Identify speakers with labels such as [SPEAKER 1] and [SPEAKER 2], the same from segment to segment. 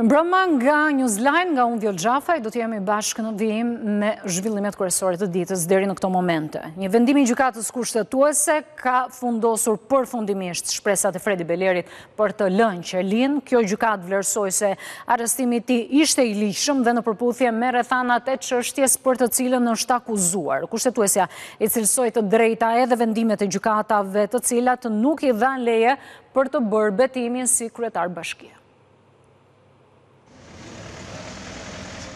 [SPEAKER 1] Mbrëma nga Newsline, nga unë Viol Xhafaj, do të jemi bashkë në vijim me zhvillimet kryesore të ditës deri në këto momente. Një vendim i Gjykatës Kushtetuese ka fundosur përfundimisht shpresat e Fredi Belerit për të lënë qelinë, kjo gjykatë vlerësoi se arrestimi i tij ishte i ligjshëm dhe në përputhje me rrethanat e çështjes për të cilën është akuzuar. Kushtetuesja i cilësoi të drejta edhe vendimet e gjykatave të cilat nuk i dhanë leje për të bërë betimin si kryetar bashkie.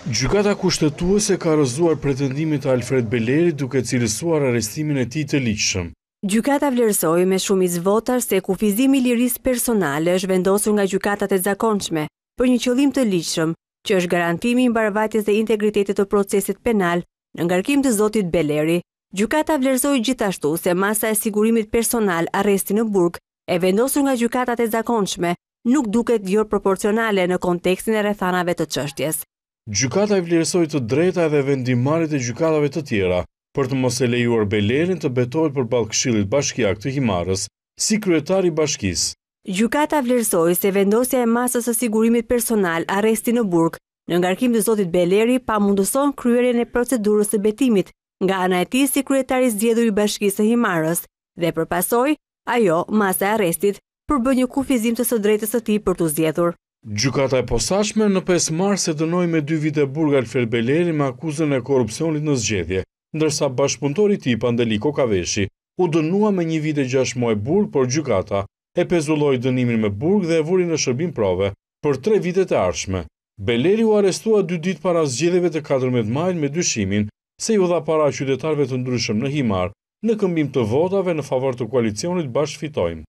[SPEAKER 2] Gjykata Kushtetuese ka rrëzuar pretendimet e Alfred Belerit duke cilësuar arrestimin e tij të ligjshëm.
[SPEAKER 3] Gjykata vlerësoi me shumicë votash se kufizimi i lirisë personale është vendosur nga gjykatat e zakonshme për një qëllim të ligjshëm, që është garantimi i mbarëvajtjes dhe integritetit të procesit penal në ngarkim të zotit Beleri. Gjykata vlerësoi gjithashtu se masa e sigurimit personal arresti në burg e vendosur nga gjykatat e zakonshme nuk duket joproporcionale në kontekstin e rrethanave të çështjes.
[SPEAKER 2] Gjykata i vlerësoi të drejta edhe vendimmarrjet e gjykatave të tjera për të mos e lejuar Belerin të betohet përballë Këshillit Bashkiak të Himarës si kryetar i
[SPEAKER 3] bashkisë. Gjykata vlerësoi se vendosja e masës së sigurimit personal arresti në burg në ngarkim të zotit Beleri pamundëson kryerjen e procedurës së betimit nga ana e tij si kryetar i zgjedhur i bashkisë së Himarës dhe për pasojë ajo, masa e arrestit, përbën një kufizim të së drejtës së tij për t'u zgjedhur.
[SPEAKER 2] Gjykata e Posaçme në pesë mars e dënoi me dy vite burg Alfred Belerin me akuzën e korrupsionit në zgjedhje, ndërsa bashkëpunëtori i tij, Pandeli Kokaveshi, u dënua me një vit e gjashtë muaj burg, por gjykata e pezulloi dënimin me burg dhe e vuri në shërbim prove për tre vitet e ardhshme. Beleri u arrestua dy ditë para zgjedhjeve të katërmbëdhjetë majit me dyshimin se iu dha para qytetarëve të ndryshëm në Himarë në këmbim të votave në favor të koalicionit Bashkë Fitojmë.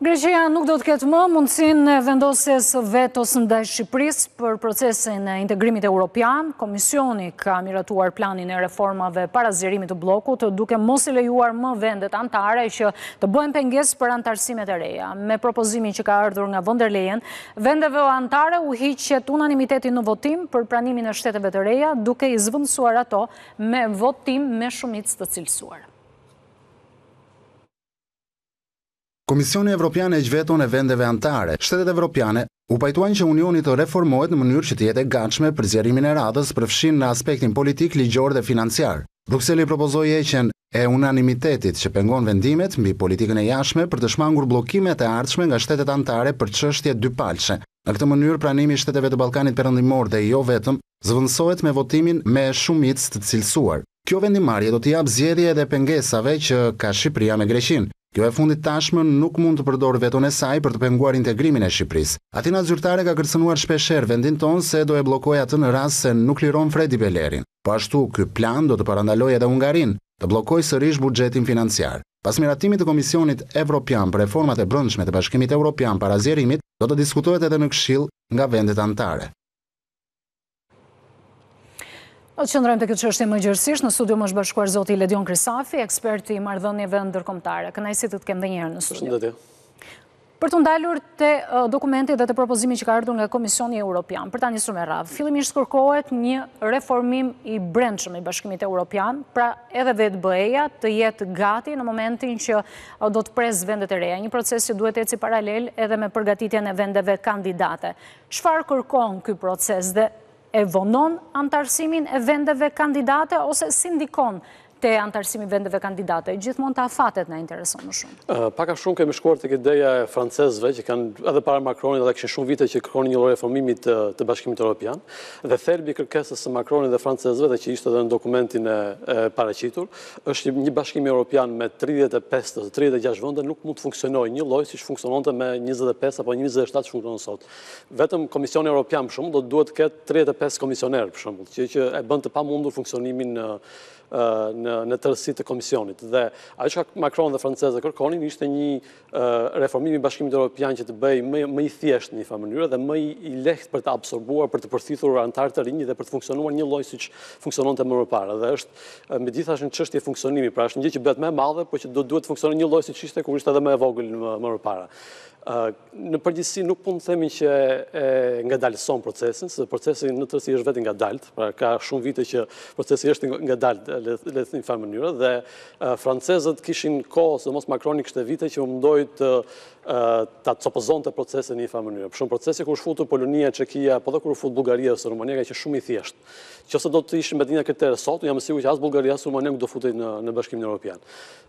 [SPEAKER 1] Greqia nuk do të ketë më mundësinë e vendosjes së vetos ndaj Shqipërisë për procesin e integrimit europian. Komisioni ka miratuar planin e reformave para zgjerimit të bllokut, duke mos i lejuar më vendet anëtare që të bëhen pengesë për anëtarësimet e reja. Me propozimin që ka ardhur nga Von der Leyen, vendeve anëtare u hiqet unanimiteti në votim për pranimin e shteteve të reja, duke i zëvendësuar ato me votim me shumicë të cilësuar.
[SPEAKER 4] Komisioni Evropian heq veton e vendeve anëtare, shtetet evropiane u pajtuan që Unioni të reformohet në mënyrë që të jetë i gatshëm për zgjerimin e radhës përfshirë në aspektin politik, ligjor dhe financiar. Brukseli propozoi heqjen e unanimitetit që pengon vendimet mbi politikën e jashtme për të shmangur bllokimet e ardhshme nga shtetet anëtare për çështje dypalëshe. Në këtë mënyrë pranimi i shteteve të Ballkanit Perëndimor dhe jo vetëm, zëvendësohet me votimin me shumicë të cilësuar. Kjo vendimmarrje do të japë zgjedhje edhe pengesave që ka Shqipëria me Greqinë. Kjo e fundit tashmë nuk mund të përdorë veton e saj për të penguar integrimin e Shqipërisë. Athina zyrtare ka kërcënuar shpeshherë vendin tonë se do e bllokojë atë në rast se nuk liron Fredi Belerin. Po ashtu, ky plan do të parandalojë edhe Hungarinë, të bllokojë sërish buxhetin financiar. Pas miratimit të Komisionit Evropian për reformat e brendshme të Bashkimit Evropian para zgjerimit, do të diskutohet edhe në Këshill nga vendet anëtare.
[SPEAKER 1] Do të qëndrojmë te kjo çështje më gjerësisht, në studio më është bashkuar zoti Ledion Krisafi, ekspert i marrëdhënieve ndërkombëtare. Kënaqësi t'ju kemi dhe njëherë në studio. Për t'u ndalur te dokumenti dhe te propozimi që ka ardhur nga Komisioni Europian, për ta nisur me radhë, fillimisht kërkohet një reformim i brendshëm i Bashkimit Europian, pra edhe vetë BE-ja të jetë gati në momentin që do të presë vendet e reja, një proces që duhet të ecë paralel edhe me përgatitjen e vendeve kandidate. Çfarë kërkon ky proces dhe e vonon anëtarësimin e vendeve kandidate ose si ndikon te anëtarësimi i vendeve kandidate? Gjithmonë te afatet na intereson më shumë.
[SPEAKER 5] Pak a shumë kemi shkuar tek ideja e francezëve që kanë edhe para Macronit ata kishin shumë vite që kërkonin një lloj reformimi të të Bashkimit Europian dhe thelbi i kërkesës së Macronit dhe francezëve dhe që ishte edhe në dokumentin e paraqitur Është një Bashkim Europian me 35-36 vende, nuk mund të funksionojë njëlloj siç funksiononte me 25 apo 27 që funksionon sot. Vetëm Komisioni Europian për shembull do të duhet të ketë 35 komisionerë për shembull, që që e bën të pamundur funksionimin në në në tërësi të komisionit. Dhe ajo që Macron dhe francezët kërkonin ishte një reformimi i Bashkimit Europian që të bëhej më, më i thjeshtë në një farë mënyrë dhe më i lehtë për të absorbuar, për të përthithur anëtarë të rinj dhe për të funksionuar njëlloj siç funksiononte më parë. Dhe është me të gjitha është një çështje funksionimi, pra është një gjë që bëhet më e madhe, por që do duhet të funksionojë njëlloj siç ishte kur ishte edhe më e vogël më, më parë. Në përgjithësi nuk mund të themi që e ngadalëson procesin, se procesi në tërësi është vetë i ngadaltë, pra ka shumë vite që procesi është i ngadaltë, le të themi në njëfarë mënyre dhe Francezët kishin kohë, sidomos Makroni kishte vite, që mundohej ta copëzonte procesin në njëfarë mënyre. Për shembull procesi kur u futën Polonia, Çekia, po dhe kur u fut Bullgaria, Rumania, ka qenë shumë i thjeshtë. Qoftë se do të ishin të njëjtat kritere sot, jam i sigurt që as Bullgaria as Rumania nuk do futej në Bashkimin Europian.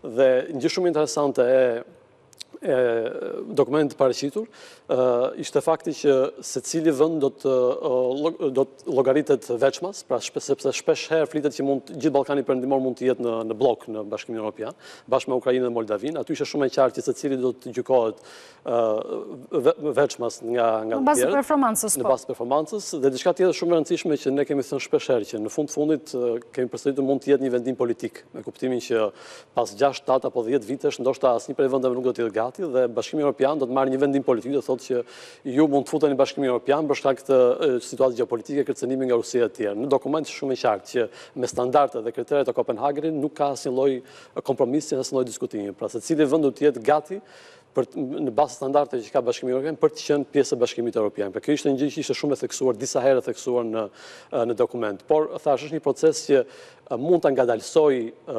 [SPEAKER 5] Dhe një gjë shumë interesante e e dokumentit të paraqitur, ishte fakti që secili vend do të, do të llogaritet veçmas, pra sepse shpesh herë flitet që mund, gjithë Ballkani Perëndimor mund të jetë në, në bllok në Bashkimin Europian, bashkë me Ukrainën dhe Moldavinë, aty ishte shumë e qartë që secili do të gjykohet veçmas nga, nga
[SPEAKER 1] në bazë të performancës,
[SPEAKER 5] në po. bazë të performancës, dhe diçka tjetër shumë e rëndësishme që ne kemi thënë shpesh herë që në fund të fundit kemi përsëritur mund të jetë një vendim politik, me kuptimin që Pas gjashtë, shtatë apo dhjetë vitesh, ndoshta asnjë prej vendeve nuk do të jetë gati dhe Bashkimi Europian do të marrë një vendim politik, do të thotë që ju mund të futeni në Bashkimin Europian për shkak të situatës gjeopolitike, kërcënimi nga Rusia etj. Në dokument është shumë e qartë që me standardet dhe kriteret e Kopenhagenit nuk ka asnjë lloj kompromisi, asnjë lloj diskutimi. Pra secili vend do të jetë gati për në bazë të standardeve që ka Bashkimi Europian për të qenë pjesë e Bashkimit Europian. Pra kjo ishte një gjë që ishte shumë e theksuar, disa herë e theksuar në në dokument. Por thashë është një proces që mund ta ngadalësojë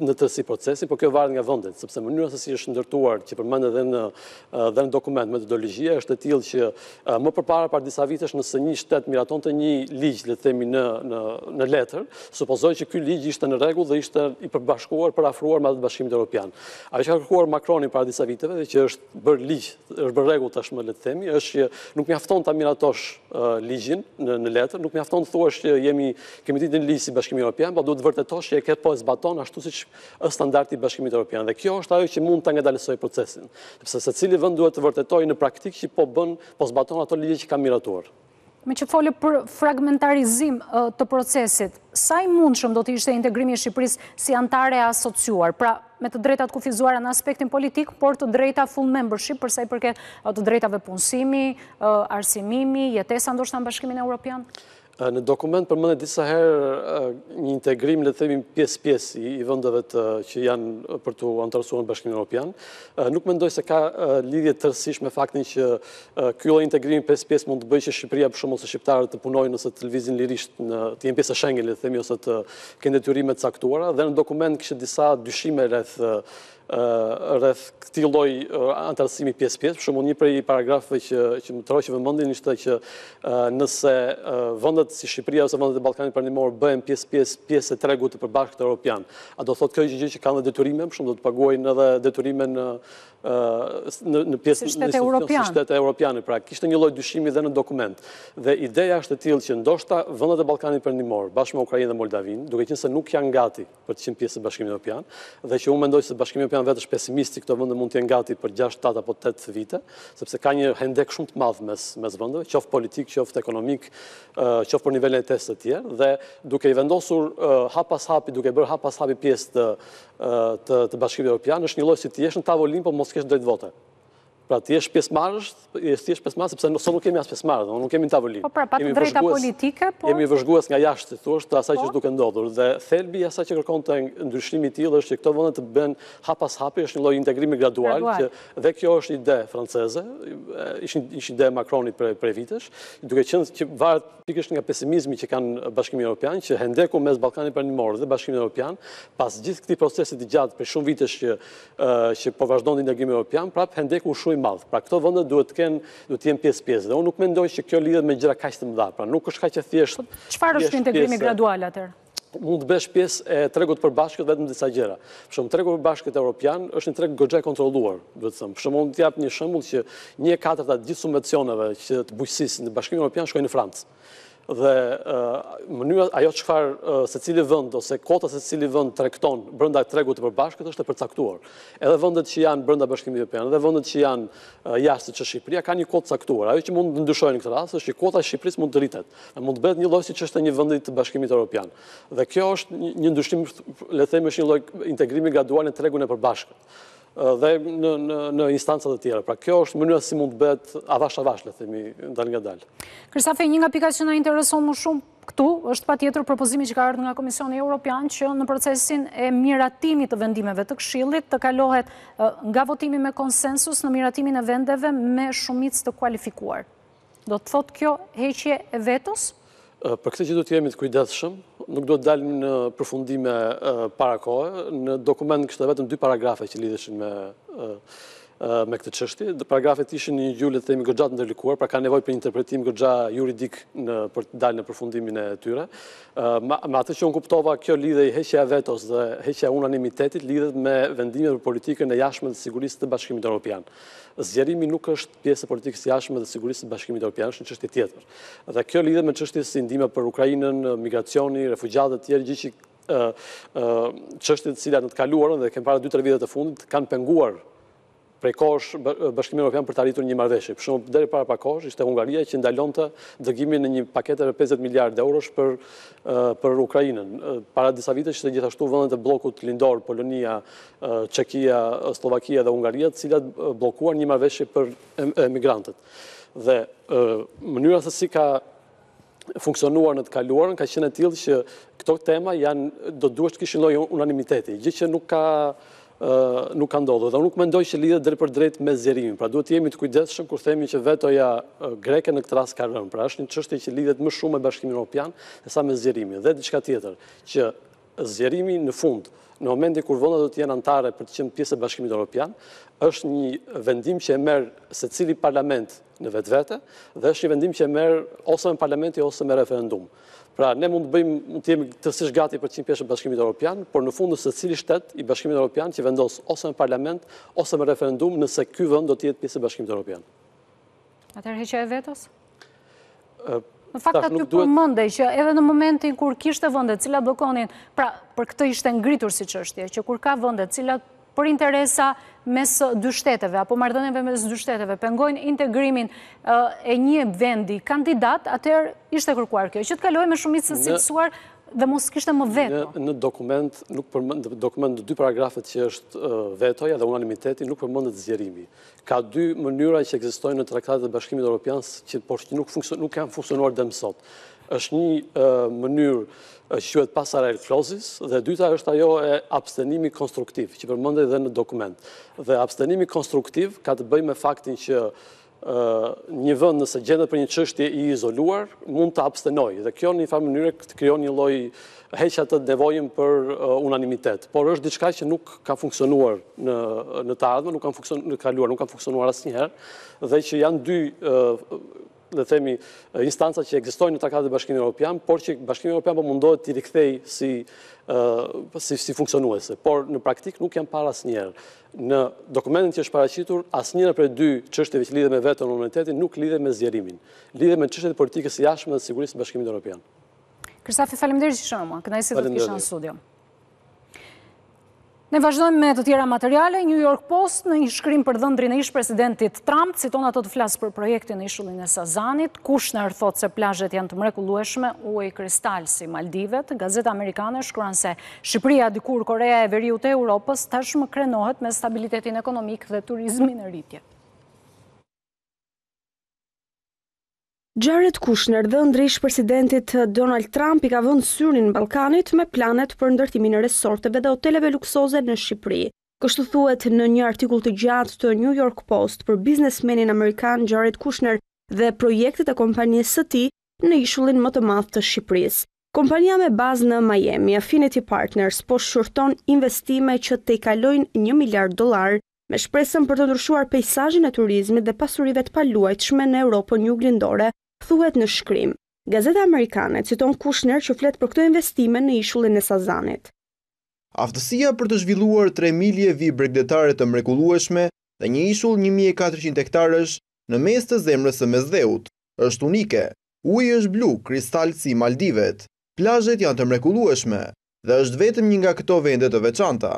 [SPEAKER 5] në tërësi procesin, por kjo varet nga vendet, sepse mënyra se si është ndërtuar, që përmend edhe në dhe në dokument metodologjia është e tillë që më përpara para disa vitesh nëse një shtet miratonte një ligj, le të themi në në në letër, supozoj që ky ligj ishte në rregull dhe ishte i përbashkuar, përafruar me atë të Bashkimit Europian. Ajo që ka kërkuar Makroni para disa viteve dhe që është bërë ligj, është bërë rregull tashmë le të themi, është që nuk mjafton ta miratosh ligjin në në letër, nuk mjafton të thuash që jemi kemi të njëjtin ligj si Bashkimi Europian, por duhet të vërtetosh që e ke po e zbaton ashtu siç është standardi i Bashkimit Europian. Dhe kjo është ajo që mund ta ngadalësojë procesin, sepse secili vend duhet të vërtetojë në praktikë që po bën, po zbaton ato ligje që ka miratuar.
[SPEAKER 1] Meqë fole për fragmentarizim të procesit, sa i mundshëm do të ishte integrimi i Shqipërisë si anëtare e asociuar, pra me të drejta të kufizuara në aspektin politik, por të drejta full membership, përsa i përket të drejtave punësimi, arsimimi, jetesa ndoshta në bashkimin e Europian?
[SPEAKER 5] Në dokument përmendet disa herë një integrim, le të themi pjesë pjesë i vendeve që janë për t'u anëtarësuar në Bashkimin Europian, nuk mendoj se ka lidhje tërësisht me faktin që Ky lloj integrimi pjesë pjesë mund të bëjë që Shqipëria, për shembull, ose shqiptarët të punojnë ose të lëvizin lirisht, të jenë pjesë e Schengen, le të themi, ose të kenë detyrime të caktuara, dhe në dokument kishte disa dyshime rreth rreth këtij lloj anëtarësimi pjesë pjesë. Për shembull, një prej paragrafëve që që më tërhoqi vëmendjen ishte që nëse vendet si Shqipëria ose vendet e Ballkanit Perëndimor bëhen pjesë pjesë pjesë e tregut të përbashkët europian, a do thotë kjo gjë që kanë detyrime, për shembull, do të paguajnë edhe detyrime në në pjesë
[SPEAKER 1] në institucion
[SPEAKER 5] si shtetet europiane, pra kishte një lloj dyshimi dhe në dokument. Dhe ideja është e tillë që ndoshta vendet e Ballkanit Perëndimor, bashkë me Ukrainën dhe Moldavinë, duke qenë se nuk janë gati për të qenë pjesë e Bashkimit Europian, dhe që unë mendoj se Bashkimi Europian vetë është pesimist që këto vende mund të jenë gati për 6, 7 apo 8 vite, sepse ka një hendek shumë të madh mes, mes vendeve, qoftë politik, qoftë ekonomik, qoftë për nivelin e jetesës e të tjerë, dhe duke i vendosur hap pas hapi, duke i bërë hap pas hapi pjesë të të të Bashkimit Evropian është një lloj si të jesh në tavolinë, por mos kesh të drejtë vote. Pra ti je pjesëmarrës, je ti je pjesëmarrës sepse sot nuk kemi as pjesëmarrë, dhe nuk jemi në tavolinë.
[SPEAKER 1] Po pra, pa të drejta politike, po.
[SPEAKER 5] Jemi vëzhgues nga jashtë, thua është asaj që po. duke ndodhur dhe thelbi i asaj që kërkon ndryshimi i tillë është që këto vende të bëhen hap pas hapi, është një lloj integrimi gradual që dhe kjo është ide franceze, ishin ishin ide e Macronit prej vitesh, duke qenë që varet pikërisht nga pesimizmi që kanë Bashkimi Evropian, që hendeku mes Ballkanit Perëndimor dhe Bashkimit Evropian, pas gjithë këtij procesi të gjatë prej shumë vitesh që ë që po vazhdon integrimi evropian, prap hendeku është shumë i madh. Pra këto vende duhet të kenë, duhet të jenë pjesë-pjesë dhe unë nuk mendoj që kjo lidhet me gjëra kaq të mëdha. Pra nuk është kaq e thjeshtë.
[SPEAKER 1] Çfarë është integrimi gradual atëherë?
[SPEAKER 5] mund të bëhesh pjesë e tregut të përbashkët vetëm disa gjëra. Për shembull, tregu i përbashkët evropian është një treg goxha i kontrolluar, duhet të them. Për shembull, të jap një shembull që një e katërta e gjithë subvencioneve që të bujqësisë në Bashkimin Evropian shkojnë në Francë. Dhe mënyra ajo çfarë secili vend ose kuota secili vend tregton brenda tregut të përbashkët është e përcaktuar. Edhe vendet që janë brenda Bashkimit Evropian, edhe vendet që janë jashtë si Shqipëria kanë një kuotë të caktuar. Ajo që mund të ndryshojë në këtë rast është që kuota e Shqipërisë mund të rritet. Mund të bëhet njëlloj siç është e një vendi të Bashkimit Evropian. Dhe kjo është një ndryshim, le të themi, është një lloj integrimi gradual në tregun e përbashkët dhe në në në instanca të tjera. Pra kjo është mënyra si mund të bëhet avash avash, le të themi, dalëngadalë.
[SPEAKER 1] Kristafi, një nga pikat që na intereson më shumë këtu është patjetër propozimi që ka ardhur nga Komisioni Evropian që në procesin e miratimit të vendimeve të Këshillit të kalohet nga votimi me konsensus në miratimin e vendeve me shumicë të kualifikuar. Do të thotë kjo heqje e vetos?
[SPEAKER 5] Për këtë gjë duhet të jemi të kujdesshëm, nuk duhet të dalim në përfundime para kohe. Në dokument kishte vetëm dy paragrafe që lidheshin me me këtë çështje. Dhe paragrafet ishin në një gjuhë le të themi goxha të ndërlikuar, pra kanë nevojë për një interpretim goxha juridik në për të dalë në përfundimin e tyre. Me atë që unë kuptova, kjo lidhet heqja e vetos dhe heqja e unanimitetit lidhet me vendimet për politikën e jashtme dhe sigurisë të Bashkimit Europian. Zgjerimi nuk është pjesë e politikës së jashtme dhe sigurisë së Bashkimit Evropian, është një çështje tjetër. Dhe kjo lidhet me çështje si ndihma për Ukrainën, migracioni, refugjatët e të tjerë, gjë që çështje të cilat në të kaluarën dhe kemi parë 2-3 vitet e fundit kanë penguar prej kohësh Bashkimin Evropian për të arritur një marrëveshje. Për shembull, deri para pak kohësh ishte Hungaria që ndalonte dërgimin e një pakete rreth 50 miliardë eurosh për për Ukrainën. Para disa vitesh ishte gjithashtu vendet e bllokut lindor, Polonia, Çekia, Sllovakia dhe Hungaria, të cilat bllokuan një marrëveshje për emigrantët. Dhe mënyra se si ka funksionuar në të kaluarën ka qenë e tillë që këto tema janë do duhej të kishin një lloj unanimiteti, gjë që nuk ka nuk ka ndodhur dhe nuk mendoj që lidhet drejtpërdrejt me zgjerimin. Pra duhet të jemi të kujdesshëm kur themi që vetoja greke në këtë rast ka rënë. Pra është një çështje që lidhet më shumë me Bashkimin Evropian sesa me zgjerimin. Dhe diçka tjetër, që Zgjerimi në fund, në momentin kur vendet do të jenë anëtare për të qenë pjesë e Bashkimit Europian, është një vendim që e merr secili parlament në vetvete dhe është një vendim që e merr ose me parlamenti ose me referendum. Pra, ne mund të bëjmë, mund të jemi tërësisht gati për të qenë pjesë e Bashkimit Europian, por në fund është secili shtet i Bashkimit Europian që vendos ose me parlament ose me referendum nëse ky vend do të jetë pjesë e Bashkimit Europian.
[SPEAKER 1] Atëherë heqja e vetos? Në fakt aty përmendej që edhe në momentin kur kishte vende të cilat blokonin, pra për këtë ishte ngritur si çështje, që kur ka vende të cilat për interesa mes dy shteteve, apo marrëdhënieve mes dy shteteve, pengojnë integrimin e një vendi kandidat, atëherë ishte kërkuar kjo, që të kalojë me shumicë të cilësuar dhe mos kishte më veto.
[SPEAKER 5] Në dokument, në dokument në dy paragrafet që është vetoja dhe unanimiteti, nuk përmendet zgjerimi. Ka dy mënyra që ekzistojnë në traktatet e Bashkimit Evropian, që por që nuk funksion, nuk kanë funksionuar deri më sot. Është një mënyrë që quhet passerelle clauses dhe e dyta është ajo e abstenimi konstruktiv, që përmendej dhe në dokument. Dhe abstenimi konstruktiv ka të bëjë me faktin që një vend nëse gjendet për një çështje i izoluar, mund të abstenojë. Dhe kjo në një farë mënyre të krijon një lloj heq atë nevojën për unanimitet, por është diçka që nuk ka funksionuar në në të ardhmen, nuk kanë funksionuar në të kaluarën, nuk kanë funksionuar asnjëherë dhe që janë dy le themi instanca që ekzistojnë në traktatet e Bashkimit Evropian, por që Bashkimi Evropian po mundohet t'i rikthejë si si si funksionuese, por në praktikë nuk janë parë asnjëherë. Në dokumentin që është paraqitur, asnjëra prej dy çështjeve që lidhen me veton e unanimitetin nuk lidhet me zgjerimin. Lidhet me çështjet e politikës së jashtme dhe sigurisë së Bashkimit Evropian.
[SPEAKER 1] Kristafi, faleminderit që ishe me mua, kënaqësi të kisha në studio. Ne vazhdojmë me të tjera materiale, New York Post në një shkrim për dhëndrin e ish presidentit Trump, citon atë të flasë për projektin në ishullin e Sazanit, Kushner thotë se plazhet janë të mrekullueshme, uji kristal si Maldivet, gazeta amerikane shkruan se Shqipëria, dikur Korea e Veriut e Europës, tashmë krenohet me stabilitetin ekonomik dhe turizmin në rritje.
[SPEAKER 3] Jared Kushner, dhëndri i ish-presidentit Donald Trump, i ka vënë syrin Ballkanit me planet për ndërtimin e resorteve dhe hoteleve luksoze në Shqipëri. Kështu thuhet në një artikull të gjatë të New York Post për biznesmenin amerikan Jared Kushner dhe projektet e kompanisë së tij në ishullin më të madh të Shqipërisë. Kompania me bazë në Miami, Affinity Partners, po shqyrton investime që tejkalojnë një miliard dollarë, me shpresën për të ndryshuar peisazhin e turizmit dhe pasurive të paluajtshme në Europën Juglindore, thuhet në shkrim. Gazeta amerikane citon Kushner që flet për këto investime në ishullin e Sazanit.
[SPEAKER 6] Aftësia për të zhvilluar tre milje vijë bregdetare të mrekullueshme dhe një ishull një mijë e katërqind hektarësh në mes të zemrës së Mesdheut. Është unike. Uji është blu, kristal si Maldivet. Plazhet janë të mrekullueshme dhe është vetëm një nga këto vende të veçanta.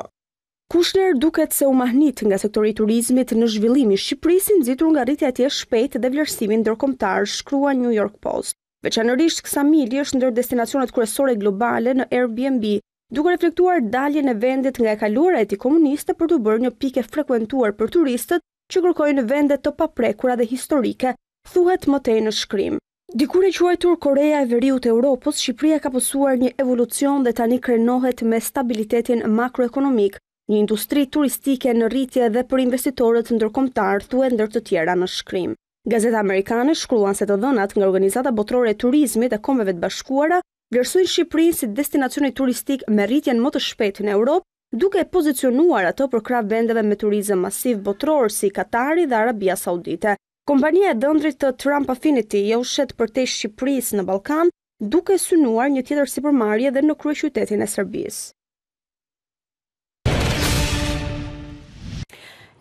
[SPEAKER 3] Kushner duket se u mahnit nga sektori i turizmit në zhvillim i Shqipërisë i nxitur nga rritja e tij e shpejtë dhe vlerësimi ndërkombëtar, shkruan New York Post. Veçanërisht Ksamili është ndër destinacionet kryesore globale në Airbnb, duke reflektuar daljen e vendit nga e kaluara e tij komuniste për t'u bërë një pikë e frekuentuar për turistët që kërkojnë vende të paprekura dhe historike, thuhet më tej në shkrim.
[SPEAKER 7] Dikur e quajtur Koreja e Veriut e Europës, Shqipëria ka pësuar një evolucion dhe tani krenohet me stabilitetin makroekonomik, një industri turistike në rritje dhe për investitorët ndërkombëtarë, thuhet ndër të tjera në shkrim. Gazeta amerikane shkruan se të dhënat nga Organizata Botërore e Turizmit e Kombeve të Bashkuara vlerësojnë Shqipërinë si destinacionin turistik me rritjen më të shpejtë në Europë duke e pozicionuar atë përkrah vendeve me turizëm masiv botëror si Katari dhe Arabia Saudite. Kompania e dhëndrit të Trump Affinity jau shet përtej Shqipërisë në Ballkan, duke synuar një tjetër sipërmarrje dhe në kryeqytetin e Serbisë.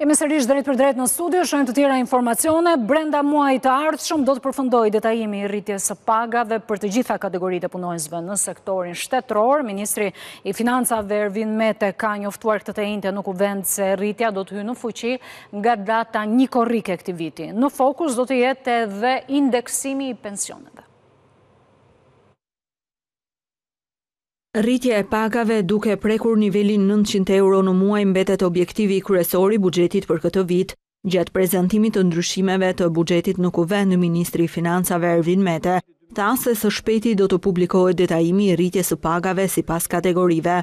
[SPEAKER 1] Jemi sërish drejtpërdrejt në studio, shohim të tjera informacione, brenda muajit të ardhshëm do të përfundojë detajimi i rritjes së pagave për të gjitha kategoritë e punonjësve në sektorin shtetëror. Ministri i Financave Ervin Mete ka njoftuar këtë të enjte në Kuvend se rritja do të hyjë në fuqi nga data një korrik e këtij viti. Në fokus do të jetë edhe indeksimi i pensioneve.
[SPEAKER 8] Rritja e pagave, duke prekur nivelin nëntëqind euro në muaj mbetet objektivi kryesor i buxhetit për këtë vit. Gjatë prezantimit të ndryshimeve të buxhetit në Kuvend, ministri i Financave Ervin Mete tha se së shpejti do të publikohet detajimi i rritjes së pagave sipas kategorive.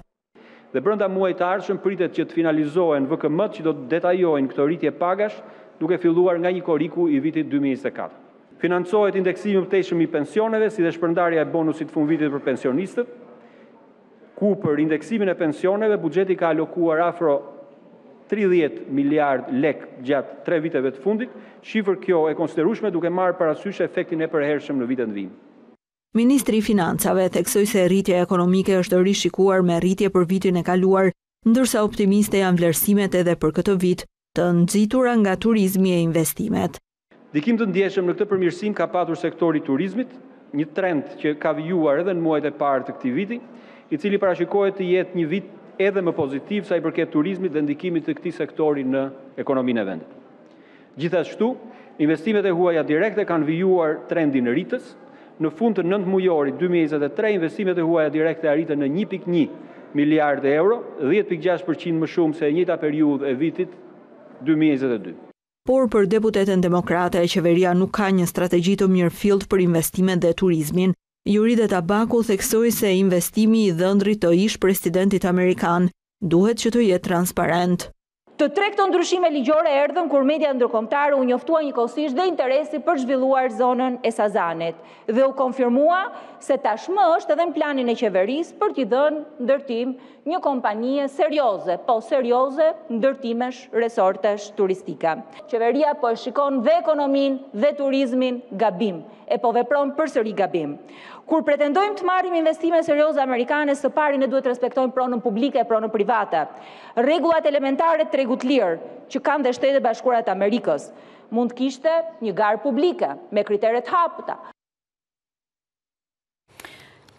[SPEAKER 9] Dhe brenda muajit të ardhshëm pritet që të finalizohen VKM-të që do të detajojnë këto rritje pagash, duke filluar nga një korriku i vitit dy mijë e njëzet e katër. Financohet indeksimi i mëtejshëm i pensioneve, si dhe shpërndarja e bonusit të fundvitit për pensionistët, ku për indeksimin e pensioneve buxheti ka alokuar afro tridhjetë miliardë lekë gjatë tre viteve të fundit, shifër kjo e konsiderueshme duke marrë parasysh efektin e përhershëm në vitet në vijim.
[SPEAKER 8] Ministri i Financave theksoi se rritja ekonomike është rishikuar me rritje për vitin e kaluar, ndërsa optimiste janë vlerësimet edhe për këtë vit, të nxitura nga turizmi e investimet.
[SPEAKER 9] Ndikim të ndjeshëm në këtë përmirësim ka patur sektori i turizmit, një trend që ka vijuar edhe në muajt e parë të këtij viti, i cili parashikohet të jetë një vit edhe më pozitiv sa i përket turizmit dhe ndikimit të këtij sektori në ekonominë e vendit. Gjithashtu, investimet e huaja direkte kanë vijuar trendin rritës. Në fund të nëntëmujorit dy mijë e njëzet e tre, investimet e huaja direkte arritën në një pikë një miliardë euro, dhjetë pikë gjashtë për qind më shumë se e njëjta periudhë e vitit dy mijë e njëzet e dy.
[SPEAKER 8] Por për deputeten demokrate, qeveria nuk ka një strategji të mirëfilltë për investimet dhe turizmin. Jorida Tabaku theksoi se investimi i dhëndrit të ish-presidentit amerikan duhet që të jetë transparent.
[SPEAKER 10] Të tre këto ndryshime ligjore erdhën kur media ndërkombëtare u njoftua njëkohësisht dhe interesi për zhvilluar zonën e Sazanit dhe u konfirmua se tashmë është edhe në planin e qeverisë për t'i dhënë ndërtim një kompanie serioze, po serioze, ndërtimesh resortesh turistike. Qeveria po e shikon dhe ekonominë dhe turizmin gabim, e po vepron përsëri gabim. Kur pretendojmë të marrim investime serioze amerikane, së pari ne duhet të respektojmë pronën publike e pronën private. Rregullat elementare të tregut të lirë, që kanë dhe Shtetet e Bashkuara të Amerikës, mund të kishte një garë publike, me kritere të hapta.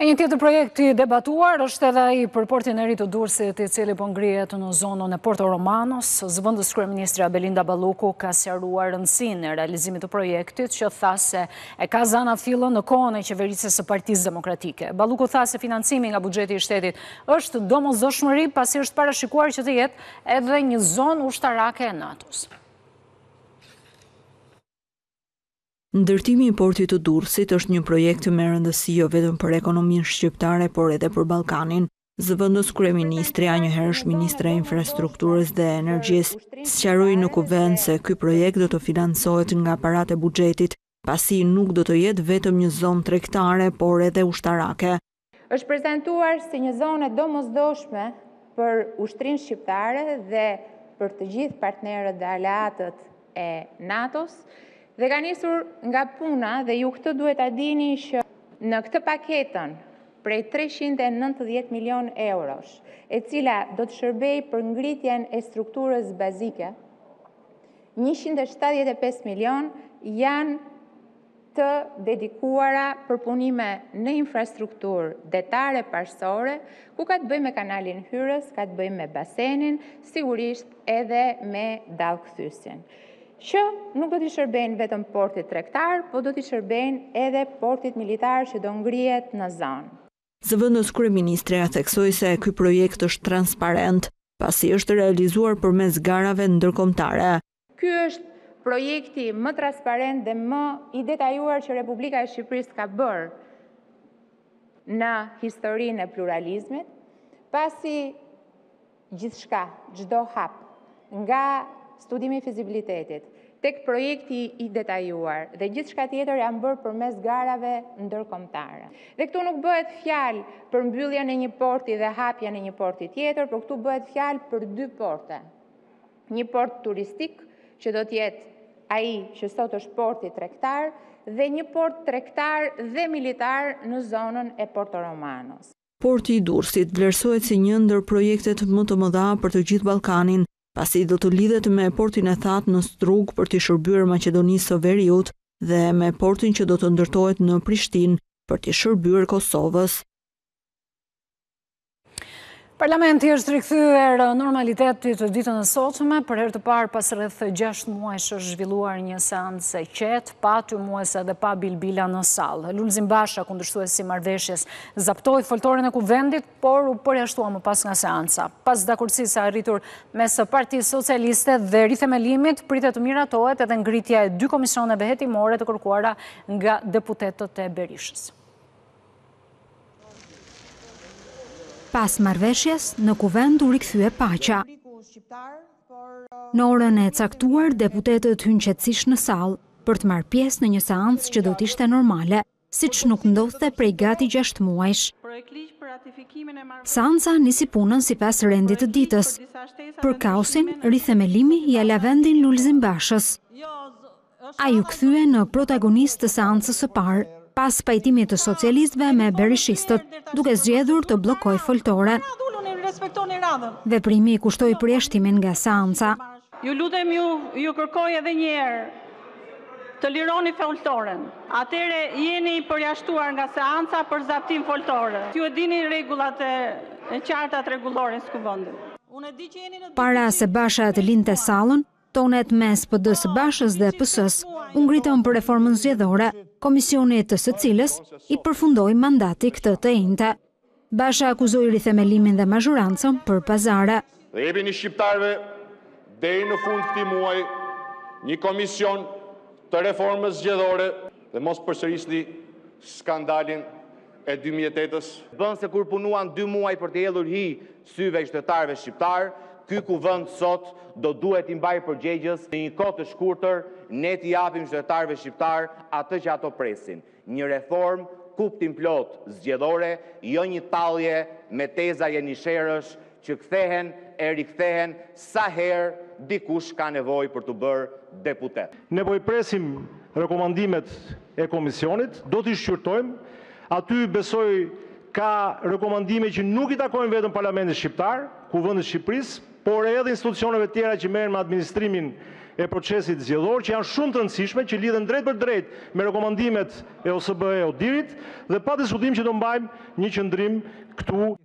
[SPEAKER 1] E një tjetër projekt i debatuar është edhe ai për portin e ri të Durrësit, i cili po ngrihet në zonën e Porto Romanos. Zëvendës kryeministrja Belinda Balluku ka sqaruar rëndësinë e realizimit të projektit që tha se e ka zanafillën në kohën e qeverisjes së Partisë Demokratike. Balluku tha se financimi nga buxheti i shtetit është domosdoshmëri pasi është parashikuar që të jetë edhe një zonë ushtarake e NATO-s.
[SPEAKER 8] Ndërtimi i portit të Durrësit është një projekt me rëndësi jo vetëm për ekonominë shqiptare, por edhe për Ballkanin. Zëvendës kryeministrja, njëherësh ministre e Infrastrukturës dhe Energjisë, sqaroi në Kuvend se ky projekt do të financohet nga paratë e buxhetit, pasi nuk do të jetë vetëm një zonë tregtare, por edhe ushtarake.
[SPEAKER 11] Është prezantuar si një zonë e domosdoshme për ushtrinë shqiptare dhe për të gjithë partnerët dhe aleatët e NATO-s dhe ka nisur nga puna dhe ju këtë duhet ta dini që në këtë paketën prej 390 milion eurosh, e cila do të shërbejë për ngritjen e strukturës bazike, 175 milion janë të dedikuara për punime në infrastrukturë detare parësore, ku ka të bëjë me kanalin hyrës, ka të bëjë me basenin, sigurisht edhe me dallgëthyesin. Që nuk do t'i shërbejnë vetëm portit tregtar, po do t'i shërbejnë edhe portit militar që do ngrihet në zonë.
[SPEAKER 8] Zëvendës kryeministrja theksoi se ky projekt është transparent, pasi është realizuar përmes garave ndërkombëtare,
[SPEAKER 11] Ky është projekti më transparent dhe më i detajuar që Republika e Shqipërisë ka bërë në historinë e pluralizmit, pasi gjithçka, çdo hap, nga studimi i fizibilitetit, tek projekti i detajuar dhe gjithçka tjetër janë bërë përmes garave ndërkombëtare. Dhe këtu nuk bëhet fjalë për mbylljen e një porti dhe hapjen e një porti tjetër, por këtu bëhet fjalë për dy porte. një port turistik që do të jetë ai që sot është porti tregtar dhe një port tregtar dhe militar në zonën e Porto Romanos.
[SPEAKER 8] Porti i Durrësit vlerësohet si një ndër projektet më të mëdha për të gjithë Ballkanin, pasi do të lidhet me portin e thatë në Strugë për t'i shërbyer Maqedonisë së Veriut dhe me portin që do të ndërtohet në Prishtinë për t'i shërbyer Kosovës.
[SPEAKER 1] Parlamenti është rikthyer normalitetit ditën e sotme, për herë të parë pas rreth 6 muajsh është zhvilluar një seancë e qetë, pa tymuese dhe pa bilbila në sallë. Lulzim Basha, kundërshtues i marrëveshjes, zaptoi foltoren e kuvendit, por u përjashtua më pas nga seanca. Pas dakordësisë së arritur mes Partisë Socialiste dhe rithemelimit, pritet të miratohet edhe ngritja e dy komisioneve hetimore të kërkuara nga deputetët e Berishës.
[SPEAKER 12] Pas marrëveshjes, në Kuvend u rikthye paqja. Në orën e caktuar, deputetët hynë qetësisht në sallë, për të marrë pjesë në një seancë që do të ishte normale, siç nuk ndodhte prej gati gjashtë muajsh. Seanca nisi punën sipas rendit të ditës, për kaosin, rithemelimi ia la vendin Lulzim Bashës. Ai u kthye në protagonist të seancës së parë, pas pajtimit të socialistëve me berishistët, duke zgjedhur të bllokojë foltore. Veprimi i kushtoi përjashtimin nga seanca.
[SPEAKER 13] Ju lutem ju, ju kërkoj edhe një herë të lironi foltoren. Atëherë jeni i përjashtuar nga seanca për zaptim foltore. Ju e dini rregullat e qarta të rregullore së Kuvendit.
[SPEAKER 12] Para se Basha të linte sallën, Tonet mes PD së Bashës dhe PS-së u ngritën për reformën zgjedhore, komisionit të së cilës i përfundoi mandati këtë të enjte. Basha akuzoi rithemelimin dhe mazhorancën për pazare.
[SPEAKER 14] Dhe jepini shqiptarëve deri në fund të këtij muaji një komision të reformës zgjedhore dhe mos përsërisni skandalin e dy
[SPEAKER 15] mijë e tetës, bën se kur punuan dy muaj për t'i hedhur hi syve qytetarëve shqiptarë, ky Kuvend sot do duhet t'i mbajë përgjegjës në një kohë të shkurtër ne t'i japim qytetarëve shqiptarë atë që ato presin, një reformë kuptimplotë zgjedhore, jo një tallje me teza jenisherësh që kthehen e rikthehen sa herë dikush ka nevojë për t'u bërë deputet.
[SPEAKER 16] Ne po i presim rekomandimet e komisionit, do t'i shqyrtojmë, aty besoj ka rekomandime që nuk i takojnë vetëm Parlamentit shqiptar, Kuvendit të Shqipërisë, por edhe institucioneve tjera që merren me administrimin e procesit zgjedhor, që janë shumë të rëndësishme, që lidhen drejtpërdrejt me rekomandimet e OSBE-ODIR-it dhe pa diskutim që do mbajmë një qëndrim këtu.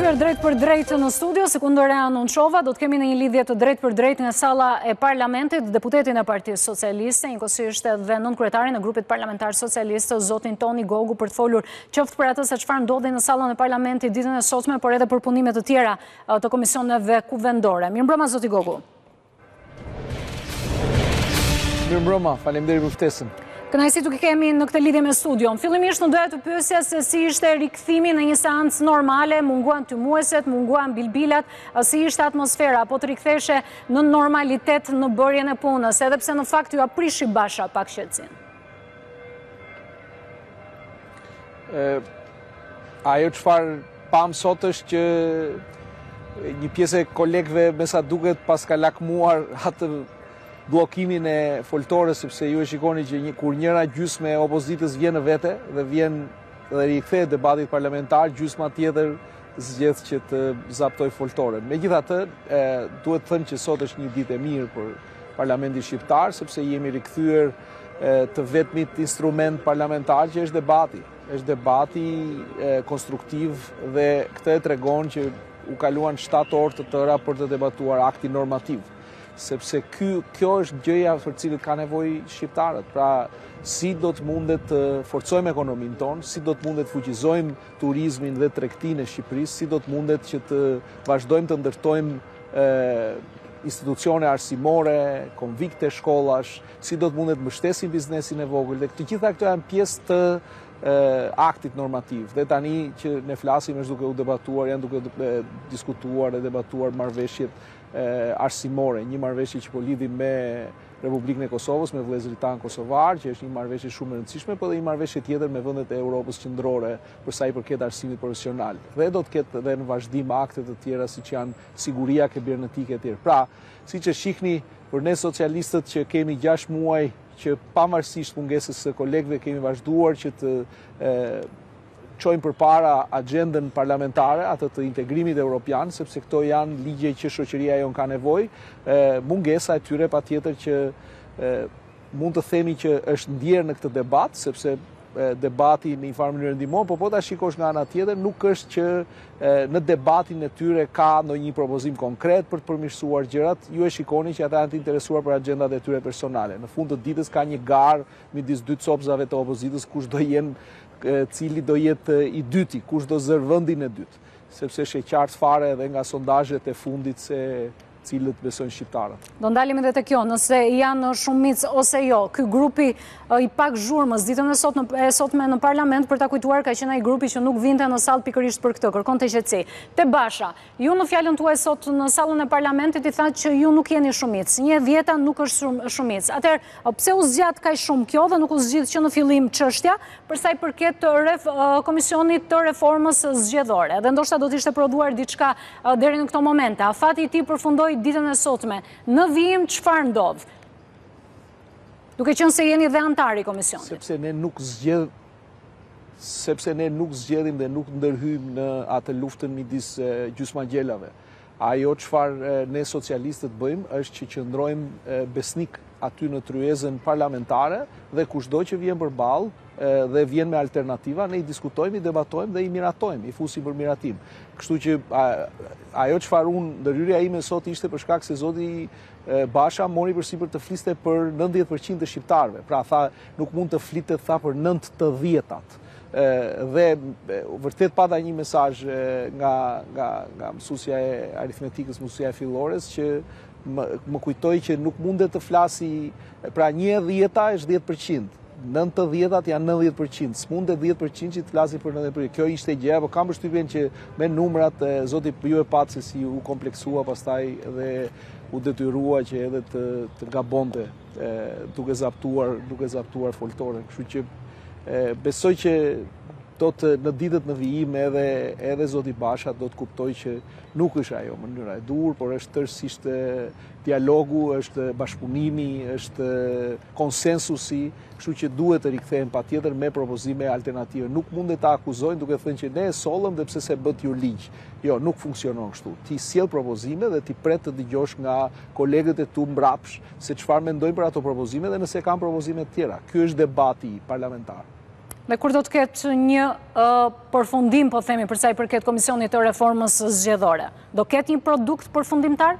[SPEAKER 1] kthyer drejtpërdrejt në studio, sikundër e anonçova, do të kemi në një lidhje të drejtpërdrejtë nga salla e parlamentit, deputetin e Partisë Socialiste, njëkohësisht edhe nënkryetarin e grupit parlamentar socialist, zotin Toni Gogu, për të folur qoftë për atë se çfarë ndodhi në sallën e parlamentit ditën e sotme, por edhe për punime të tjera të komisioneve kuvendore. Mirëmbrëma, zoti Gogu.
[SPEAKER 17] Mirëmbrëma, faleminderit për ftesën.
[SPEAKER 1] Kënaqësi t'ju kemi në këtë lidhje me studion. Fillimisht do doja të pyesja se si ishte rikthimi në një seancë normale, munguan tymueset, munguan bilbilat, si ishte atmosfera, po të riktheheshe në normalitet në bërjen e punës, edhe pse në fakt jua prishi Basha pak qetësinë.
[SPEAKER 17] Ajo çfarë pamë sot është që një pjesë e kolegëve me sa duket paska lakmuar atë bllokimin e foltores, sepse ju e shikoni që një, kur njëra gjysmë e opozitës vjen në vete dhe vjen dhe i kthehet debatit parlamentar, gjysma tjetër zgjedh që të zaptojë foltoren. Megjithatë, duhet thënë që sot është një ditë e mirë për Parlamentin shqiptar, sepse jemi rikthyer të vetmit instrument parlamentar që është debati. është debati konstruktiv dhe këtë e tregon që u kaluan 7 orë të tëra për të debatuar aktin normativ. Sepse kjo është gjëja për të cilën kanë nevojë shqiptarët. Pra, si do të mundet të forcojmë ekonominë tonë, si do të mundet të fuqizojmë turizmin dhe tregtinë e Shqipërisë, si do të mundet që të vazhdojmë të ndërtojmë institucione arsimore, konvikte shkollash, si do të mundet të mbështesim biznesin e vogël dhe të gjitha këto janë pjesë të aktit normativ. Dhe tani që ne flasim është duke u debatuar, janë duke diskutuar dhe debatuar marrëveshjet arsimore. Një marrëveshje që po lidhim me Republikën e Kosovës, me vëllezërit tanë kosovarë, që është një marrëveshje shumë e rëndësishme, por po dhe një marrëveshje tjetër me vendet e Europës Qendrore, për sa i përket arsimit profesional. Dhe do të ketë dhe në vazhdim akte të tjera siç janë siguria kibernetike e tjerë. Pra, siç shikoni, për ne socialistët që kemi 6 muaj që pavarësisht mungesës së kolegëve kemi vazhduar që të e, çojmë përpara axhendën parlamentare, atë të integrimit europian, sepse këto janë ligje që shoqëria jonë ka nevojë, e, mungesa e tyre patjetër që e, Mund të themi që është ndier në këtë debat, sepse debati në një farë mënyrë ndihmon, por po ta shikosh nga ana tjetër, nuk është që në debatin e tyre ka ndonjë propozim konkret për të përmirësuar gjërat. Ju e shikoni që ata janë të interesuar për agjendat e tyre personale. Në fund të ditës ka një garë midis dy copëzave të opozitës kush do jetë cili do jetë i dyti, kush do zërë vëndin e dytë. sepse është e qartë fare edhe nga sondazhet e fundit se cilët besojnë shqiptarët.
[SPEAKER 1] Do ndalemi dhe te kjo, nëse janë shumicë ose jo, ky grupi i pak zhurmës ditën e sotme në parlament për ta kujtuar ka qenë ai grupi që nuk vinte në sallë pikërisht për këtë, kërkonte qetësi. Te Basha, ju në fjalën tuaj sot në sallën e parlamentit i thatë që ju nuk jeni shumicë, një e dhjeta nuk është shumicë. Atëherë, pse u zgjat kaq shumë kjo dhe nuk u zgjidh që në fillim çështja, për sa i përket Komisionit të Reformës Zgjedhore, dhe ndoshta do të ishte prodhuar diçka deri në këto momente. Afati i tij përfundoi ditën e sotme. Në vijim çfarë ndodh? Duke qenë se jeni dhe anëtar i komisionit.
[SPEAKER 17] Sepse ne nuk zgjedh sepse ne nuk zgjedhim dhe nuk ndërhyjmë në atë luftën midis gjysmagjelave. Ajo çfarë ne socialistët bëjmë është që qëndrojmë besnikë aty në tryezën parlamentare dhe kushdo që vjen përballë dhe vjen me alternativa, ne i diskutojmë, i debatojmë dhe i miratojmë, i fusim për miratim. Kështu që ajo çfarë unë ndërhyrja ime sot ishte për shkak se zoti Basha mori përsipër të fliste për 90% të shqiptarëve. Pra tha nuk mund të flitet tha për 9 të 10-at. dhe vërtet pata një mesaj nga, nga, nga mësuesja e aritmetikës, mësuesja e fillores, që më, më kujtoi që nuk mundet të flasë, pra një e dhjeta është 10%, nëntë të dhjetat janë 90%, s'mundet 10% që të flasë për 90%. Kjo ishte gjëja, po kam përshtypjen që me numrat, zoti po ju e patë se si u kompleksua pastaj dhe u detyrua që edhe të, të gabonte. duke zaptuar, duke zaptuar foltoren. Kështu që besoj që do të në ditët në vijim edhe edhe zoti Basha do të kuptojë që nuk është ajo mënyra e duhur, por është tërësisht dialogu, është bashkëpunimi, është konsensusi, kështu që duhet të rikthehen patjetër me propozime alternative. Nuk mundet ta akuzojnë duke thënë që ne e sollëm dhe pse s'e bëtë ju ligj. Jo, nuk funksionon kështu. Ti sjell propozime dhe ti pret të dëgjosh nga kolegët e tu mbrapsht se çfarë mendojnë për ato propozime dhe nëse kanë propozime të tjera. Ky është debati parlamentar.
[SPEAKER 1] Dhe kur do të ketë një përfundim, po themi, përsa i përket Komisionit të Reformës Zgjedhore? Do ketë një produkt përfundimtar?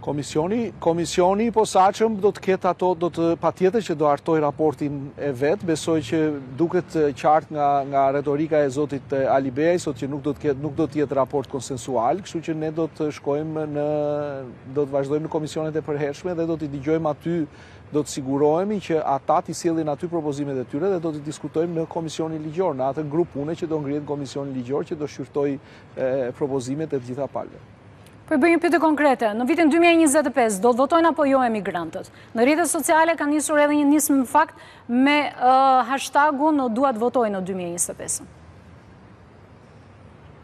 [SPEAKER 17] Komisioni, komisioni i posaçëm do të ketë ato, do të patjetër që do hartojë raportin e vet, besoj që duket qartë nga, nga retorika e zotit Alibeaj, sot që nuk do të, ketë, nuk do të jetë raport konsensual, kështu që ne do të shkojmë në, Do të vazhdojmë në komisionet e përhershme dhe do t'i dëgjojmë aty, do të sigurohemi që ata t'i sjellin aty propozimet e tyre dhe do t'i diskutojmë në komisionin ligjor, në atë grup pune që do ngrihet në komisionin ligjor që do shqyrtojë propozimet e të gjitha palëve.
[SPEAKER 1] Po ju bëj një pyetje konkrete. Në vitin 2025 do të votojnë apo jo emigrantët? Në rrjetet sociale ka nisur edhe një nismë në fakt me uh, hashtagun dua të votoj në 2025.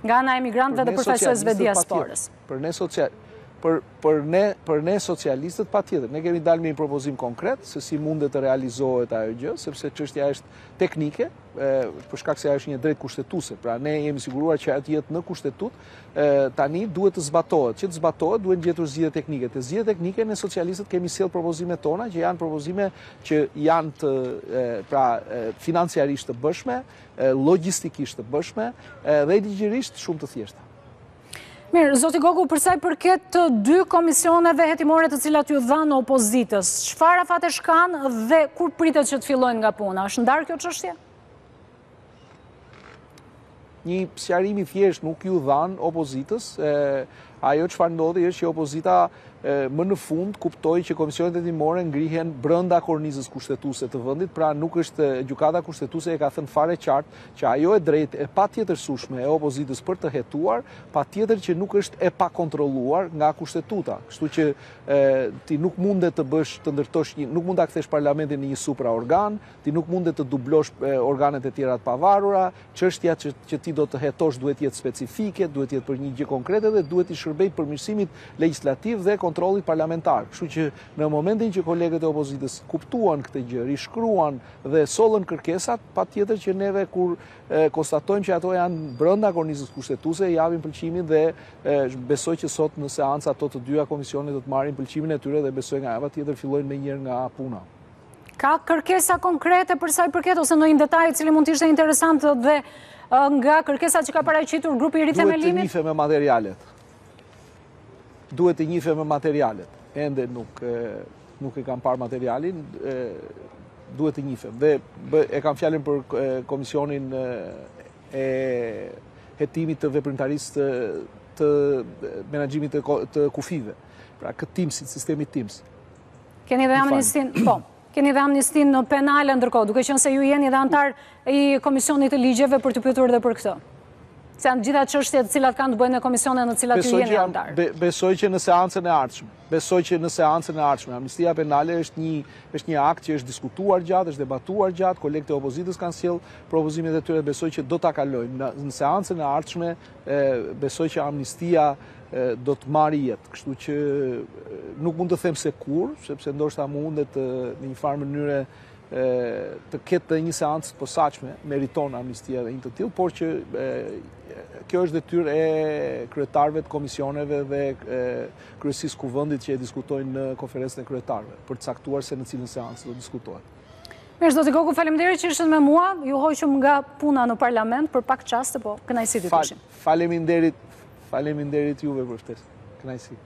[SPEAKER 1] Nga ana e emigrantëve dhe përfaqësuesve të diasporës.
[SPEAKER 17] Për ne social për për ne për ne socialistët patjetër ne kemi dalë me një propozim konkret se si mundet të realizohet ajo gjë sepse çështja është teknike e, për shkak se ajo është një e drejtë kushtetuese pra ne jemi siguruar që ajo të jetë në kushtetutë e, tani duhet të zbatohet që të zbatohet duhen gjetur zgjidhjet teknike te zgjidhjet teknike ne socialistët kemi sjellë propozimet tona që janë propozime që janë të e, pra e, financiarisht të bëshme e, logjistikisht të bëshme e, dhe ligjërisht shumë të thjeshta
[SPEAKER 1] Mirë, Zoti Gogu, për sa i përket të dy komisioneve hetimore të cilat iu dhanë opozitës, çfarë afatesh kanë dhe kur pritet që të fillojnë nga puna? është ndarë kjo çështje?
[SPEAKER 17] Një sqarim thjesht nuk iu dhanë opozitës, ajo çfarë ndodhi është që opozita më në fund kuptoi që komisionet hetimore ngrihen brenda kornizës kushtetuse të vendit, pra nuk është gjykata kushtetuse e ka thënë fare qartë që ajo e drejtë e patjetërsueshme e opozitës për të hetuar, patjetër që nuk është e pakontrolluar nga Kushtetuta. Kështu që e, ti nuk mundet të bësh të ndërtosh një, nuk mund ta kthesh parlamentin në një supraorgan, ti nuk mundet të dublosh e, organet e tjera të pavarura, çështja që, që ti do të hetosh duhet të jetë specifike, duhet të jetë për një gjë konkrete dhe duhet t'i shërbejë përmirësimit legjislativ dhe kontrollit parlamentar. Kështu që në momentin që kolegët e opozitës kuptuan këtë gjë, rishkruan dhe sollën kërkesat, Patjetër që neve kur konstatojmë që ato janë brenda kornizës kushtetuse, japim pëlqimin dhe besoj që sot në seancë ato të dyja komisionet do të marrin pëlqimin e tyre dhe besoj nga java tjetër fillojnë menjëherë nga puna.
[SPEAKER 1] Ka kërkesa konkrete për sa i përket, ose ndonjë detaj i cili mund të ishte interesant dhe nga kërkesa që ka paraqitur grupi i Rithemelimit?
[SPEAKER 17] Duhet të njihem me materialet. Duhet të njihem me materialet. Ende nuk nuk e kam parë materialin, duhet të njihem. Dhe e kam fjalën për komisionin e hetimit të veprimtarisë të të menaxhimit të, të kufijve. Pra të TIMS-it, sistemi TIMS.
[SPEAKER 1] Keni dhe amnistinë, po. Keni dhe amnistinë penale ndërkohë, duke qenë se ju jeni dhe anëtar i Komisionit të Ligjeve për t'ju pyetur edhe për këto. Se janë të gjitha çështje të cilat kanë të bëjnë me komisione në të cilat ju jeni anëtar.
[SPEAKER 17] Besoj që në seancën e ardhshme. Besoj që në seancën e ardhshme. Amnistia penale është një është një akt që është diskutuar gjatë, është debatuar gjatë, kolegët e opozitës kanë sjellë propozimet e tyre, besoj që do ta kalojmë në, në seancën e ardhshme. e besoj që amnistia do të marrë jetë, kështu që nuk mund të them se kur, sepse ndoshta mundet në një farë mënyre të ketë dhe një seancë të posaçme, meriton amnistia dhe një të tillë, por që kjo është detyrë e kryetarëve të komisioneve dhe kryesisë së kuvendit që e diskutojnë në konferencën e kryetarëve, për të caktuar se në cilën seancë do të
[SPEAKER 1] diskutohet. Mirë, zoti Gogu, faleminderit që ishit me mua. Ju hoqëm nga puna në parlament për pak çaste, po kënaqësi të kishim.
[SPEAKER 17] Faleminderit, faleminderit juve për ftesën. Kënaqësi.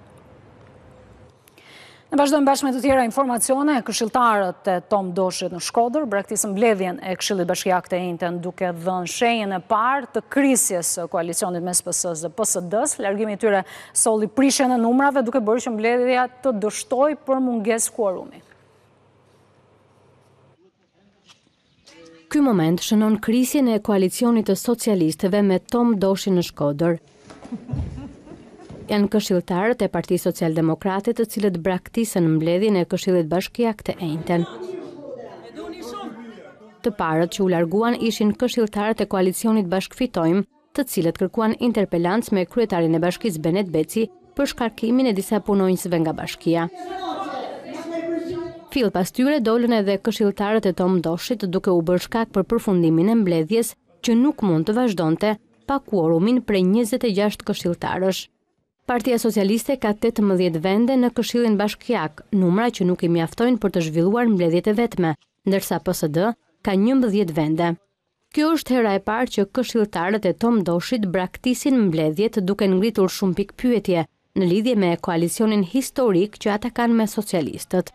[SPEAKER 1] Ne vazhdojmë bashkë me të tjera informacione, këshilltarët e Tom Doshit në Shkodër, braktisën mbledhjen e këshillit bashkiak të enjten duke dhënë shenjën e parë të krisjes së koalicionit mes PS-së dhe PSD-së, largimi tyre soli prishën e numrave duke bërë që mbledhja të dështojë për mungesë kuorumi.
[SPEAKER 18] Ky moment shënon krisjen e koalicionit të socialistëve me Tom Doshin në Shkodër. Janë këshilltarët e Partisë Socialdemokrate të cilët braktisën mbledhjen e Këshillit Bashkiak të enjten. Të parët që u larguan ishin këshilltarët e koalicionit Bashkë Fitojmë, të cilët kërkuan interpelancë me kryetarin e bashkisë Benet Beci për shkarkimin e disa punonjësve nga bashkia. Fill pas tyre dolën edhe këshilltarët e Tom Doshit duke u bërë shkak për përfundimin e mbledhjes që nuk mund të vazhdonte pa kuorumin prej 26 këshilltarësh. Partia Socialiste ka 18 vende në këshillin bashkiak, numra që nuk i mjaftojnë për të zhvilluar mbledhjet e vetme, ndërsa PSD ka 11 vende. Kjo është hera e parë që këshilltarët e Tom Doshit braktisin mbledhjet duke ngritur shumë pikëpyetje në lidhje me koalicionin historik që ata kanë me socialistët.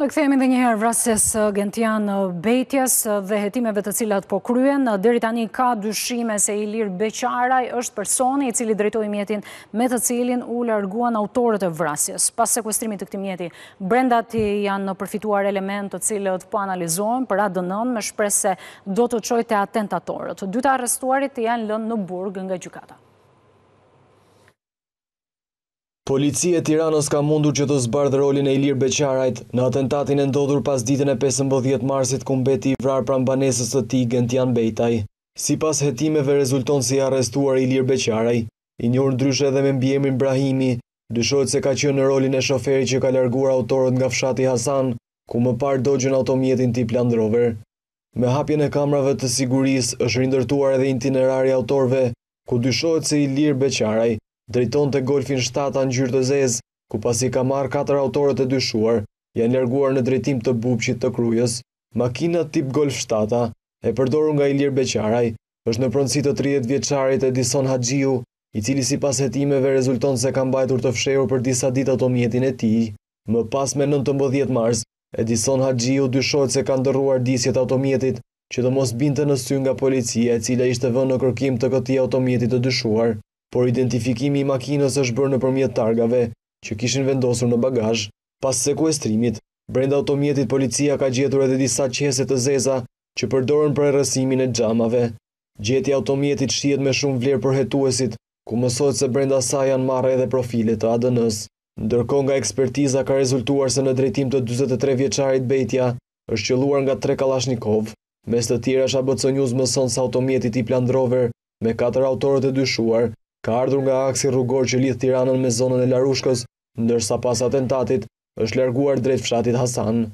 [SPEAKER 1] Ne i kthehemi dhe njëherë vrasjes së Gentian Bejtjes dhe hetimeve të cilat po kryhen. Deri tani ka dyshime se Ilir Beqaraj është personi i cili drejtoi mjetin me të cilin u larguan autorët e vrasjes. Pas sekuestrimit të këtij mjeti, brenda tij janë përfituar elementë të cilët po analizohen për ADN-në me shpresë se do të çojë te atentatorët. Dy të arrestuarit janë lënë në burg nga gjykata.
[SPEAKER 19] Policia e Tiranës ka mundur që të zbardhë rolin e Ilir Beqarajt në atentatin e ndodhur pasditen e pesëmbëdhjetë marsit ku mbeti i vrarë pranë banesës së tij Gentian Bejtaj. Sipas hetimeve rezulton se i arrestuari Ilir Beqaraj, i njohur ndryshe edhe me mbiemrin Brahimi, dyshohet se ka qenë në rolin e shoferit që ka larguar autorët nga fshati Hasan, ku më parë dogjën automjetin tip Land Rover. Me hapjen e kamrave të sigurisë është rindërtuar edhe itinerari i autorëve, ku dyshohet se Ilir Beqaraj drejtonte Golfin shtata ngjyrë të zezë, ku pasi ka marrë katër autorët e dyshuar, janë larguar në drejtim të Bubqit të Krujës. Makina tip Golf shtata, e përdorur nga Ilir Beqaraj, është në pronësi të tridhjetë vjeçarit Edison Haxhiu, i cili sipas hetimeve rezulton se ka mbajtur të fshehur për disa ditë automjetin e tij. Më pas me nëntëmbëdhjetë mars, Edison Haxhiu dyshohet se ka ndërruar disqet e automjetit, që të mos binte në sy nga policia e cila ishte vënë në kërkim të këtij automjeti të dyshuar, por identifikimi i makinës është bërë nëpërmjet targave që kishin vendosur në bagazh. Pas sekuestrimit, brenda automjetit policia ka gjetur edhe disa qese të zeza që përdoren për errësimin e xhamave. Gjetja e automjetit shihet me shumë vlerë për hetuesit, ku mësohet se brenda saj janë marrë edhe profile të ADN-së. Ndërkohë nga ekspertiza ka rezultuar se në drejtim të dyzet e tre vjeçarit Bejtaj është qëlluar nga tre kallashnikovë. Mes të tjerash ABC News mëson se automjeti tip Land Rover me katër autorët e dyshuar ka ardhur nga aksi rrugor që lidh Tiranën me zonën e Larushkës, ndërsa pas atentatit është larguar drejt fshatit Hasan.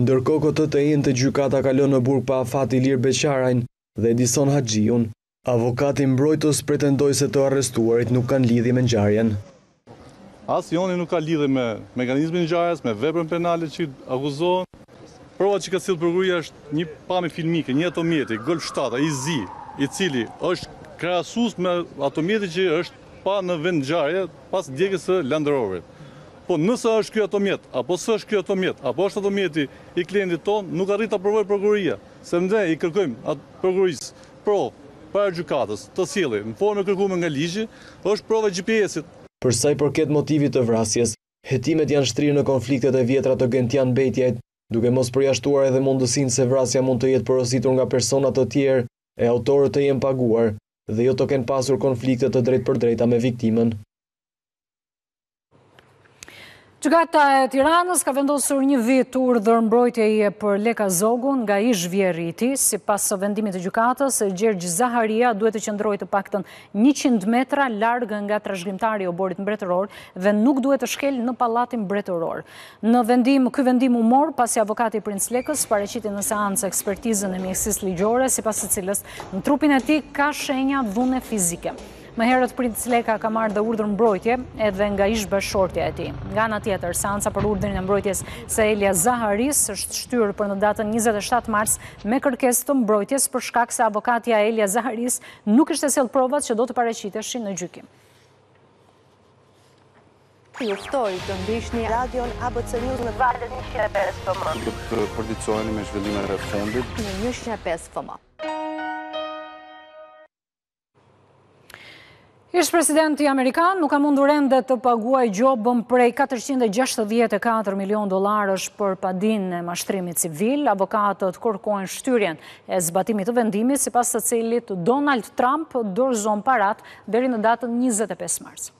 [SPEAKER 19] Ndërkohë këtë të enjte gjykata ka lënë në burg pa afat Ilir Beqarajn dhe Edison Haxhiun. Avokati mbrojtës pretendoi se të arrestuarit nuk kanë lidhje me ngjarjen.
[SPEAKER 20] Asnjoni nuk ka lidhje me mekanizmin e ngjarjes, me veprën penale që akuzohen. Prova që ka sjellë prokuroria është një pamje filmike, një automjeti Golf shtata, i zi, i cili është krahasues me automjetin që është pa në vend ngjarje pas djegjes së Land Roverit. Po nëse është ky automjet apo s'është ky automjet, apo është automjeti i klientit tonë, nuk arrin ta provojë prokuroria, se ne i kërkojmë prokurorisë Provë, para gjykatës, të sjellë, në formën e kërkume nga ligji, është prova e GPS-it.
[SPEAKER 19] Për sa i përket motivit të vrasjes, hetimet janë shtrirë në konfliktet e vjetra të Gentian Bejtajt, duke mos përjashtuar edhe mundësinë se vrasja mund të jetë porositur nga persona të tjerë e autorët të jenë paguar dhe jo të kenë pasur konflikte të drejtpërdrejta me viktimën.
[SPEAKER 1] Gjykata e Tiranës ka vendosur një vit urdhër mbrojtjeje për Leka Zogun nga ish vjerri i tij. Sipas vendimit të gjykatës, Gjergj Zaharia duhet të qëndrojë të paktën 100 metra larg nga trashëgimtari i oborrit mbretëror dhe nuk duhet të shkel në pallatin mbretëror. Në vendim, ky vendim u mor pasi avokati i Princ Lekës paraqiti në seancë ekspertizën e mjekësisë ligjore, sipas së cilës në trupin e tij ka shenja dhune fizike. Më herët Princ Leka ka marrë dhe urdhër mbrojtje edhe nga ish-bashkëshortja e tij. Nga ana tjetër, seanca për urdhrin e mbrojtjes së Elia Zaharisë është shtyrë për në datën 27 mars me kërkesë të mbrojtjes për shkak se avokatja e Elia Zaharisë nuk kishte sjellë provat që do të paraqiteshin në gjykim.
[SPEAKER 21] Ju ftoj të ndiqni radion ABC News në valët 105 FM.
[SPEAKER 22] Do të përditësoheni me zhvillimet e fundit
[SPEAKER 21] në 105 FM.
[SPEAKER 1] Ish-presidenti amerikan nuk ka mundur ende të paguajë gjobën prej 464 milion dolarësh për padinë e mashtrimit civil, avokatët kërkojnë shtyrjen e zbatimit të vendimit, sipas të cilit Donald Trump dorëzon paratë deri në datën 25 mars.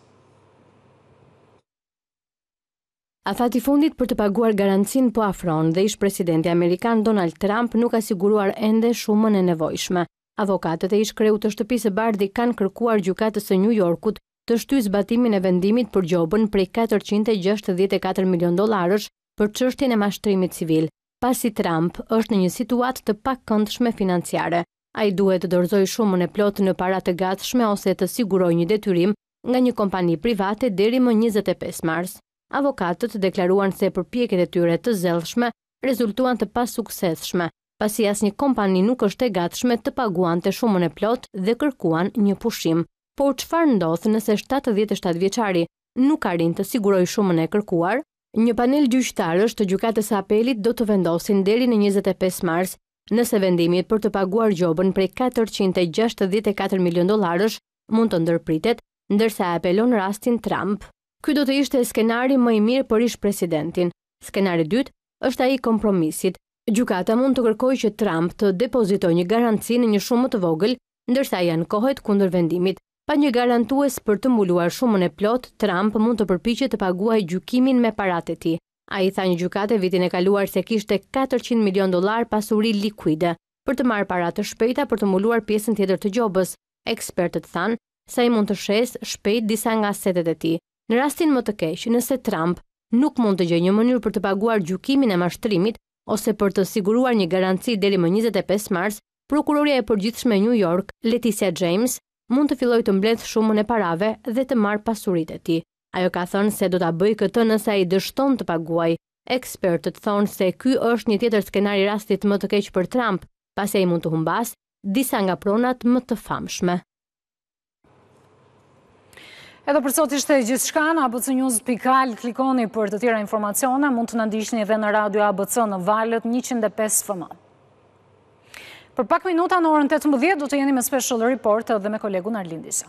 [SPEAKER 18] Afati i fundit për të paguar garancinë po afron dhe ish-presidenti amerikan Donald Trump nuk ka siguruar ende shumën e nevojshme. Avokatët e ish-kreut të Shtëpisë së Bardhë i kanë kërkuar Gjykatës së Nju Jorkut të shtyjë zbatimin e vendimit për gjobën prej katërqind e gjashtëdhjetë e katër milionë dollarësh për çështjen e mashtrimit civil, pasi Trump është në një situatë të pakëndshme financiare. Ai duhet të dorëzojë shumën e plotë në para të gatshme ose të sigurojë një detyrim nga një kompani private deri më njëzet e pesë mars. Avokatët deklaruan se përpjekjet e tyre të zellshme rezultuan të pasuksesshme, pasi asnjë kompani nuk është e gatshme të paguante shumën e plotë dhe kërkuan një pushim. Por çfarë ndodh nëse shtatëdhjetë e shtatë vjeçari nuk arrin të sigurojë shumën e kërkuar? Një panel gjyqtarësh të Gjykatës së Apelit do të vendosin deri në njëzet e pesë mars nëse vendimi për të paguar gjobën prej katërqind e gjashtëdhjetë e katër milionë dollarësh mund të ndërpritet, ndërsa e apelon rastin Trump. Ky do të ishte skenari më i mirë për ish-presidentin. Skenari i dytë është ai i kompromisit, Gjykata mund të kërkojë që Trump të depozitojë një garanci në një shumë më të vogël, ndërsa ai ankohet kundër vendimit. Pa një garantues për të mbuluar shumën e plotë, Trump mund të përpiqet të paguajë gjykimin me paratë e tij. Ai tha një gjykate vitin e kaluar se kishte katërqind milionë dollarë pasuri likuide për të marrë para të shpejta për të mbuluar pjesën tjetër të gjobës. Ekspertët thanë se ai mund të shesë shpejt disa nga asetet e tij. Në rastin më të keq, nëse Trump nuk mund të gjejë një mënyrë për të paguar gjykimin e mashtrimit ose për të siguruar një garanci deri më njëzet e pesë mars, prokurorja e përgjithshme e New York, Letitia James, mund të fillojë të mbledhë shumën e parave dhe të marrë pasuritë e tij. Ajo ka thënë se do ta bëjë këtë nëse ai dështon të paguajë. Ekspertët thonë se ky është një tjetër skenar i rastit më të keq për Trump, pasi ai mund të humbasë disa nga pronat më të famshme.
[SPEAKER 1] Edhe për sot ishte gjithçka në abcnews.al, klikoni për të tjera informacione, mund të na ndiqni dhe në radio ABC në valët 105 FM. Për pak minuta në orën 18 do të jeni me Special Report dhe me kolegun Arlind Isa.